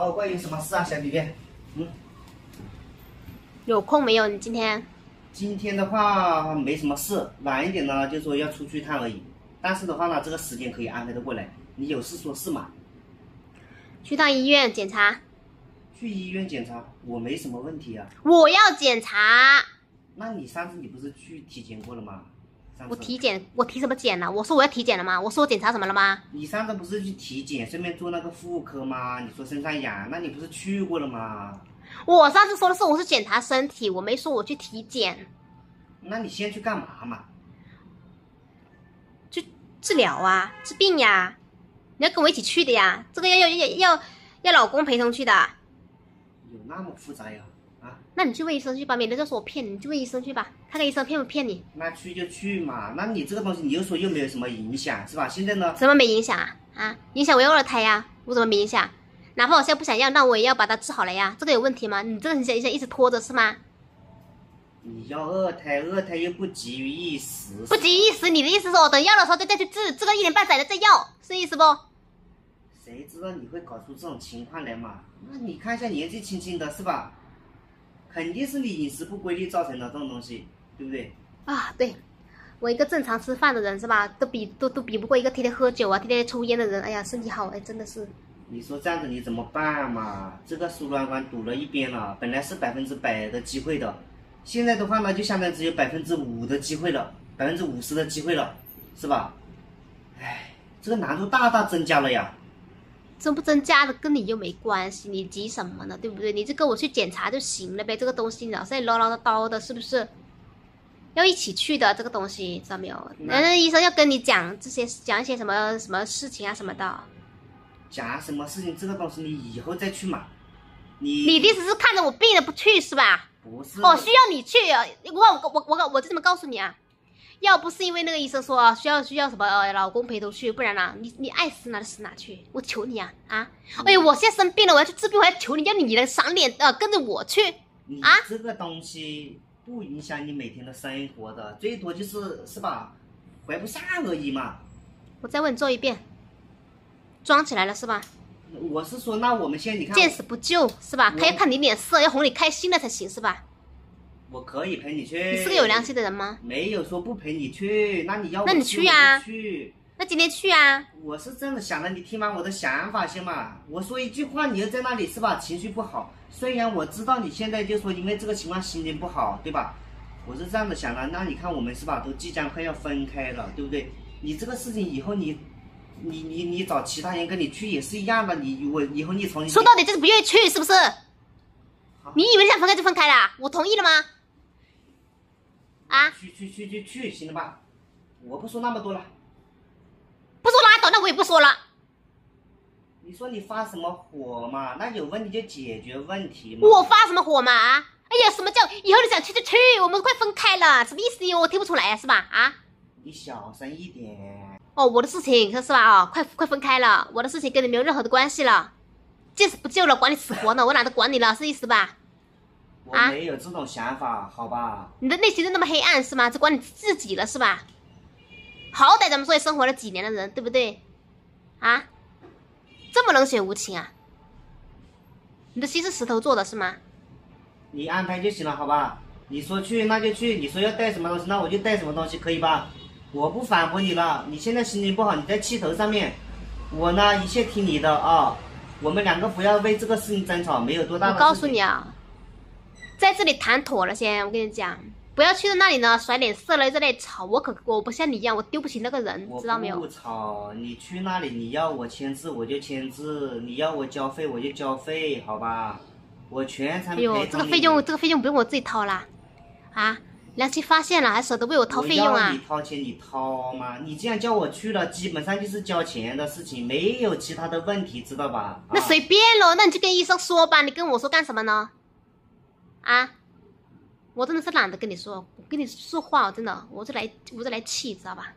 找我过来有什么事啊，小姐姐？嗯，有空没有？你今天今天的话没什么事，晚一点呢就说要出去一趟而已。但是的话呢，这个时间可以安排的过来。你有事说事嘛。去趟医院检查，去医院检查，我没什么问题啊。我要检查。那你上次你不是去体检过了吗？我体检，我体什么检了？我说我要体检了吗？我说我检查什么了吗？你上次不是去体检，顺便做那个妇科吗？你说身上痒，那你不是去过了吗？我上次说的是我是检查身体，我没说我去体检，那你先去干嘛嘛？去治疗啊，治病呀。你要跟我一起去的呀，这个要要要要要老公陪同去的。有那么复杂呀？啊？那你去问医生去吧，免得再说我骗你，你去问医生去吧，看看医生骗不骗你。那去就去嘛，那你这个东西你又说又没有什么影响，是吧？现在呢？什么没影响啊？啊，影响我要二胎呀，我怎么没影响？哪怕我现在不想要，那我也要把它治好了呀，这个有问题吗？你这个你想想一直拖着是吗？你要二胎，二胎又不急于一时，不急一时，你的意思是我等要的时候再再去治，治个一年半载的再要，是意思不？谁知道你会搞出这种情况来嘛？那你看一下年纪轻轻的是吧？肯定是你饮食不规律造成的这种东西，对不对？啊，对，我一个正常吃饭的人是吧，都比都都比不过一个天天喝酒啊、天天抽烟的人。哎呀，身体好哎，真的是。你说这样子你怎么办嘛？这个输卵管堵了一边了，本来是百分之百的机会的，现在的话呢，就相当于只有百分之五的机会了，百分之五十的机会了，是吧？哎，这个难度大大增加了呀。增不增加的跟你又没关系，你急什么呢？对不对？你就跟我去检查就行了呗。这个东西你老是唠唠叨叨的，是不是？要一起去的这个东西，知道没有？那医生要跟你讲这些，讲一些什么什么事情啊什么的。讲什么事情？这个东西你以后再去嘛。你你的意思是看着我病了不去是吧？不是。哦，需要你去。我我我我我就这么告诉你啊。要不是因为那个医生说需要需要什么呃老公陪同去，不然呢，你你爱死哪就死哪去，我求你啊啊！哎呦，我现在生病了，我要去治病，我要求你，要你来赏脸呃，跟着我去啊！这个东西不影响你每天的生活的，最多就是是吧，怀不上而已嘛。我再问你做一遍，装起来了是吧？我是说，那我们现在你看，见死不救是吧？他要看你脸色，要哄你开心了才行是吧？我可以陪你去。你是个有良心的人吗？没有说不陪你去，那你要那你去啊？去。那今天去啊？我是这么想的，你听完我的想法先嘛。我说一句话，你又在那里是吧？情绪不好。虽然我知道你现在就说因为这个情况心情不好，对吧？我是这样的想的。那你看我们是吧，都即将快要分开了，对不对？你这个事情以后你，你你你找其他人跟你去也是一样的。你我以后你重新说到底就是不愿意去，是不是？你以为想分开就分开了？我同意了吗？啊，去去去去去，行了吧？我不说那么多了，不说拉倒，那我也不说了。你说你发什么火嘛？那有问题就解决问题嘛。我发什么火嘛？啊！哎呀，什么叫以后你想去就去？我们快分开了，什么意思哟？我听不出来是吧？啊！你小声一点。哦，我的事情是吧？哦，快快分开了，我的事情跟你没有任何的关系了，见死不救了，管你死活呢？我懒得管你了，是意思吧？我没有这种想法，好吧？你的内心就那么黑暗是吗？只管你自己了是吧？好歹咱们说也生活了几年的人，对不对？啊，这么冷血无情啊？你的心是石头做的是吗？你安排就行了，好吧？你说去那就去，你说要带什么东西，那我就带什么东西，可以吧？我不反驳你了。你现在心情不好，你在气头上面，我呢一切听你的啊。我们两个不要为这个事情争吵，没有多大的。我告诉你啊。在这里谈妥了先，我跟你讲，不要去到那里呢，甩脸色了，在那里吵。我可我不像你一样，我丢不起那个人，知道没有？不吵，你去那里，你要我签字我就签字，你要我交费我就交费，好吧？我全程陪哎呦，这个费用这个费用不用我自己掏啦，啊？良心发现了还舍得为我掏费用啊？你掏钱你掏嘛，你这样叫我去了，基本上就是交钱的事情，没有其他的问题，知道吧？那随便喽，那你就跟医生说吧，你跟我说干什么呢？啊，我真的是懒得跟你说，跟你说话，我真的，我是来，我是来气，知道吧？